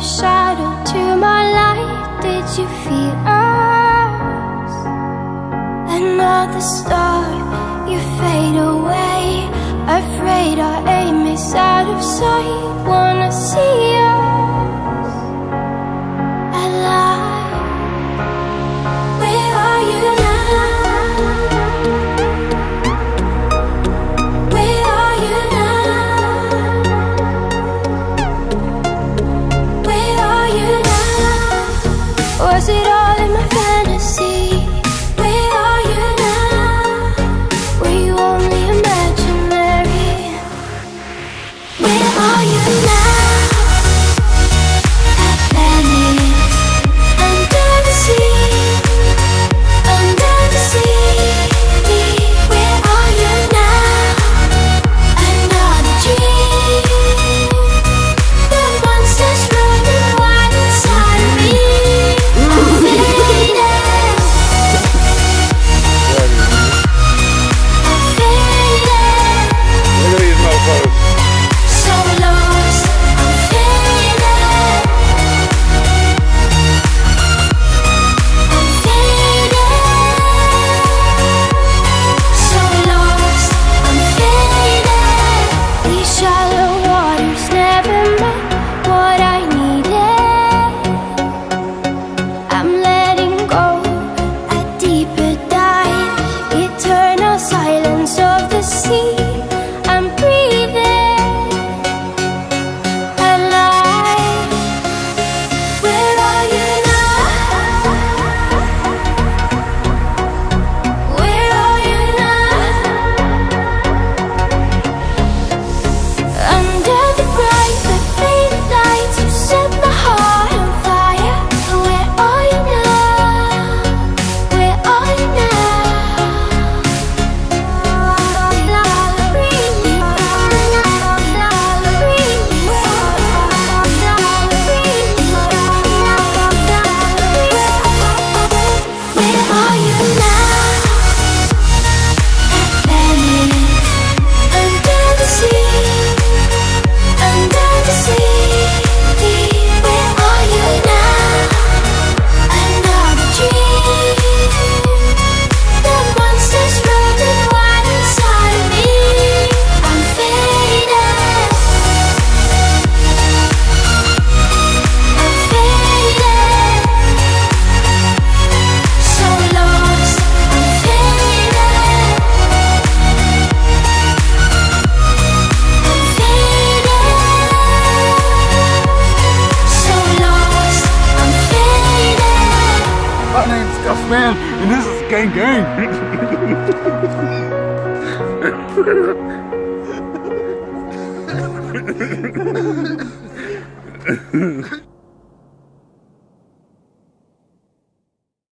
shadow to my light Did you feel us? Another star Gang, gang.